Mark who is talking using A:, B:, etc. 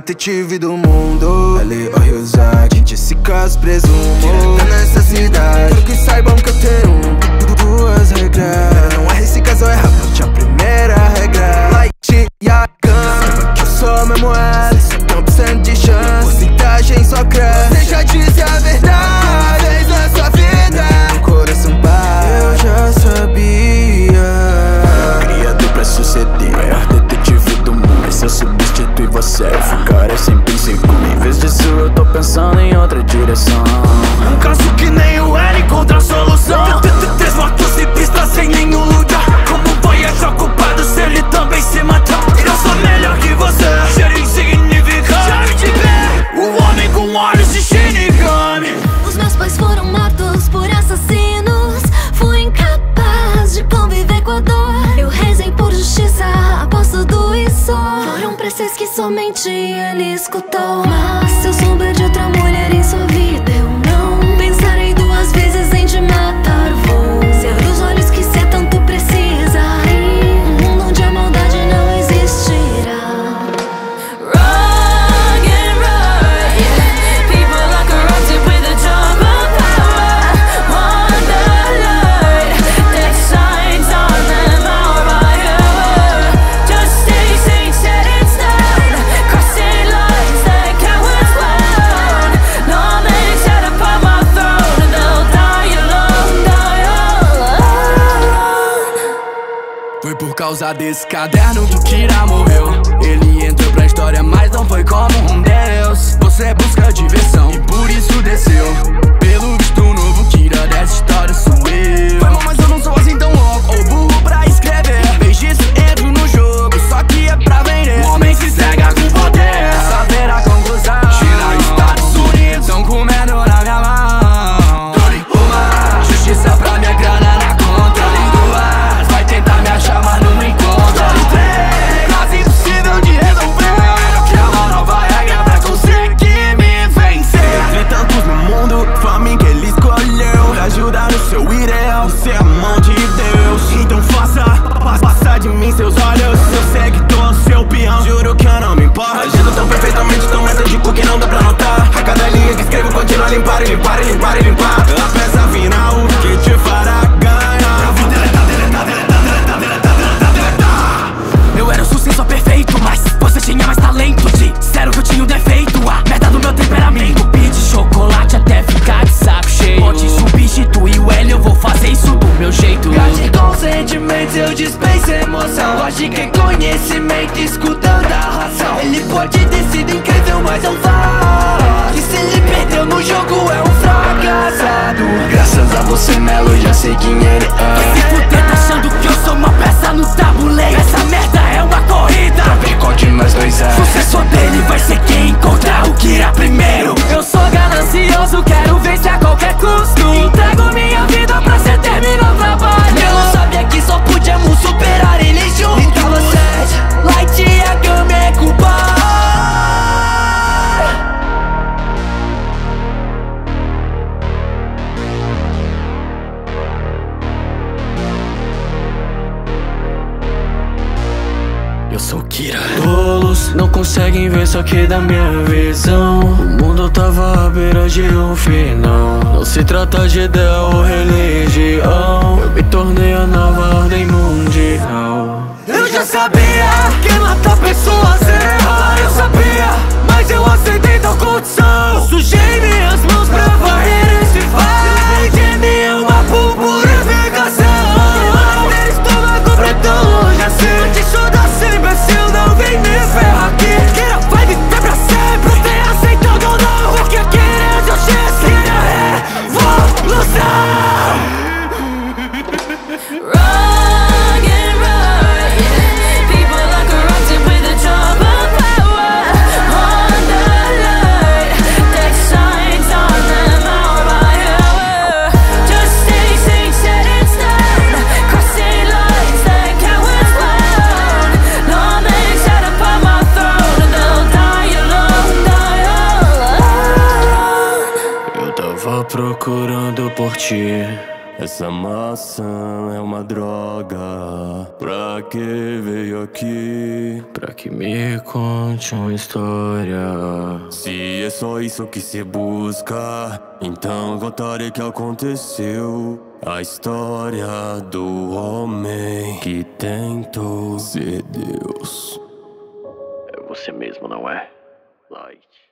A: detetive do mundo L.A. ou Rio Gente, se caso presumo Direto nessa cidade Quero que saibam que eu tenho um você.
B: Ficar é sempre inseguro Em vez disso eu tô pensando em outra direção.
C: Um caso que nem o L encontra solução. Deslotos e pistas sem nenhum lugar
D: somente ele escutou. Mas...
C: causa desse caderno que o Kira morreu. Ele entrou pra história que
E: conhecimento
C: escuta eu sou Kira. Tolos não conseguem ver só que da minha visão O mundo tava à beira de um final. Não se trata de ideia ou religião. procurando por ti.
F: Essa maçã é uma droga. Pra que veio aqui?
G: Pra que me conte uma história.
F: Se é só isso que se busca, então contarei que aconteceu. A história do homem que tentou ser Deus.
G: É você mesmo, não é? Light.